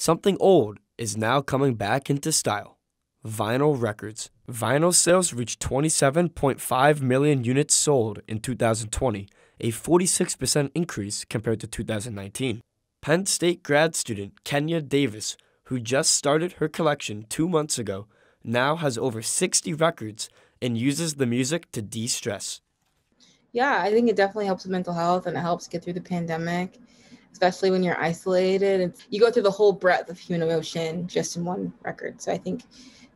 Something old is now coming back into style vinyl records. Vinyl sales reached 27.5 million units sold in 2020, a 46% increase compared to 2019. Penn State grad student Kenya Davis, who just started her collection two months ago, now has over 60 records and uses the music to de stress. Yeah, I think it definitely helps with mental health and it helps get through the pandemic, especially when you're isolated. And you go through the whole breadth of human emotion just in one record. So I think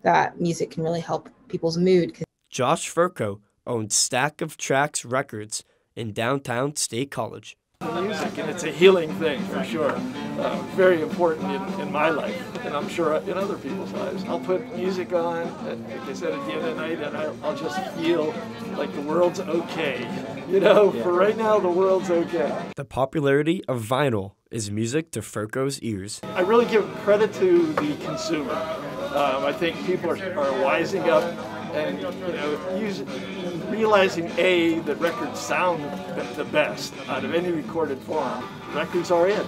that music can really help people's mood. Josh Furco owns Stack of Tracks Records in downtown State College. Music, and it's a healing thing for sure. Uh, very important in, in my life, and I'm sure in other people's lives. I'll put music on, and like I said, at the end of the night, and I'll, I'll just feel like the world's okay. You know, yeah. for right now, the world's okay. The popularity of vinyl is music to Furco's ears. I really give credit to the consumer. Um, I think people are, are wising up and you know, use, realizing a that records sound the best out of any recorded form. Records are it.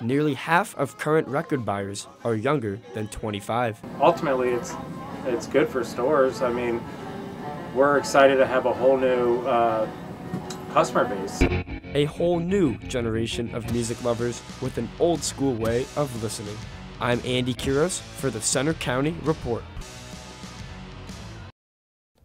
Nearly half of current record buyers are younger than 25. Ultimately, it's it's good for stores. I mean, we're excited to have a whole new uh, customer base. A whole new generation of music lovers with an old school way of listening. I'm Andy Kuros for the Centre County Report.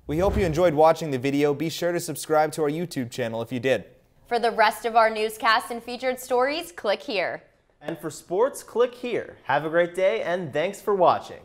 We hope you enjoyed watching the video. Be sure to subscribe to our YouTube channel if you did. For the rest of our newscasts and featured stories, click here. And for sports, click here. Have a great day and thanks for watching.